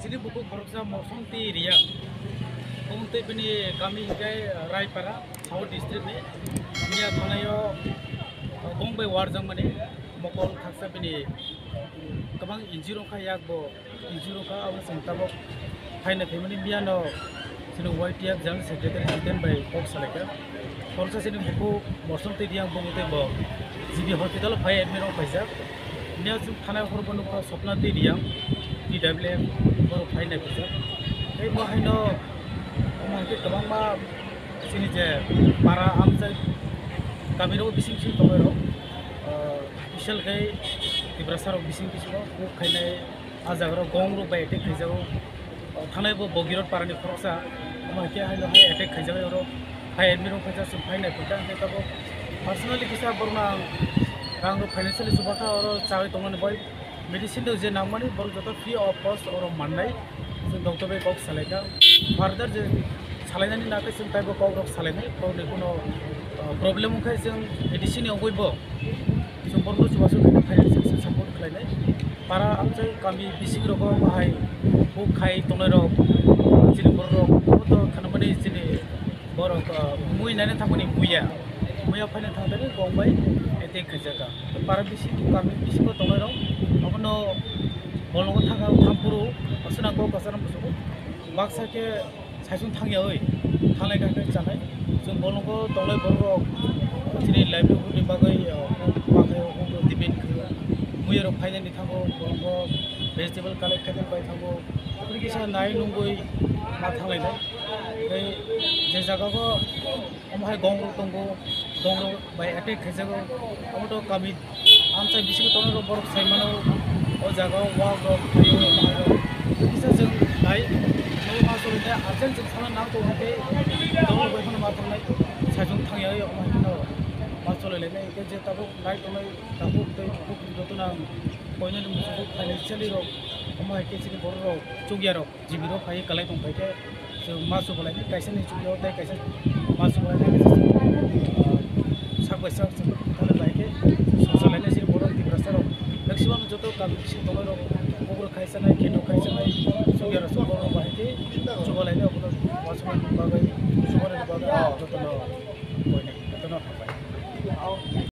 sini buku korupsi mosong ti ria Pungte bini kami hikai Raipara South District ni Nia thanayo Bombay warjang mani mokol khaksa bini kabang injiro kha yak bo injiro kha aw santa bo phaina themani miano sini white yak jang secretary hiten by ok salaka korsa sini buku mosong ti diang bongte bo jibi hospital phai admit ong paisa nia jum thana phaina paisa ei mo haino mangke kabang ma sini je para amsa kamiro bising bising kamero বিশাল খাই তিব্রাসার বিসিং কিছু খুব খাইনাই আজাগর গং rho বা attack খাইজাও থানায় বগিরত পারানি খরচা আমার কে হাইলো হাই এটেক খাইজাবে আর হাই এডমিট খাইজা সুম ফাইনাই ফুটা তাবো পার্সোনালি কিসা বরনা রাং রো ফাইনান্সিয়ালি সুবাখা আর চাই তোমার বয় मेडिसिन जे नांगमानि बल जत फ्रि अफ कस्ट अर माननाय जों डक्टर बे कक सालायदा फार्दार जे सालायनानै लाखै जों टाइप अफ कक सालायनाय बावनि कुनो प्रब्लेम उखाय जों मेडिसिन एवबायब जों बल जुबासो खैनो फायनाय जों सापर्ट खालायनाय बारा आंजों गामि बिसिं रग बाहाय बुक खाय तनाय रग जिलिफोर रग बेखौ थ' खानामानि जिनि बर' मुहैनानै थांबानि मुया मैया फैनो थांदों गंबाय एते देंखो जायगा बारा बिसि गामि बिसिखौ तनाय रग अबनो बलंगो थांगा थामपुरु असनांगौ कसाराम बुसुगु बाक्साके साइसुं थांयावै थांलाय गाखै जानाय जों बलंगो दंलाय बर' दिनै लाइभलिहुडनि बागै बागै डिबेट मुयर फाइनालि थांगौ बलंगो भेजिटेबल कालेक्ट खालामबाय थांगौ बेफोरखिसा नाय नंगै मा थांलायनाय ओमफ्राय जे जायगाखौ ओमफ्राय गंग्र दंगौ गंग्र बाय एटेक खायजागौ ओमफ्राय गामि आमसाय बिसिखौ दंनो बर' साइमानाव o jaga wa ro kayo maharo isa jeng nai no ma so ne ajen jeng sana na to hate dong bai khana ma thang nai sa jung thang ya yo ma no ma so le ne ke je tabu nai to nai tabu te bu ku to na ko যত কাম কিছু সময় কুকুর খাইছে নাই খেটু খাইছে নাই সুগিয়ার সুগর বাহিতে যুগল আইনে আপনার বাসমান